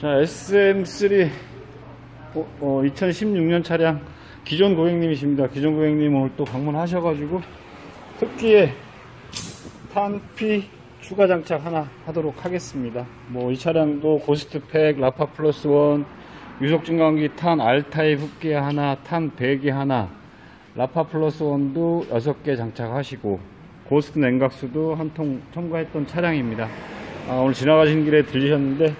자, SM3 어, 어, 2016년 차량 기존 고객님이십니다. 기존 고객님 오늘 또 방문하셔가지고 흡기에 탄피 추가 장착 하나 하도록 하겠습니다. 뭐 이 차량도 고스트팩, 라파 플러스 원, 유속 증강기 탄 R타입 흡기 하나, 탄 배기 하나, 라파 플러스 원도 6개 장착하시고 고스트 냉각수도 한 통 첨가했던 차량입니다. 아, 오늘 지나가신 길에 들리셨는데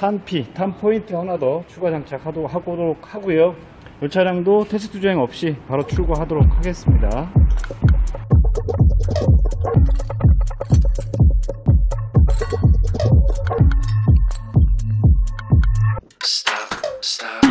탄피, 탄 포인트 하나 더 추가 장착하도록 하도록 하고요. 이 차량도 테스트 주행 없이 바로 출고하도록 하겠습니다. Stop, stop,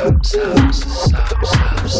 Stop, stop,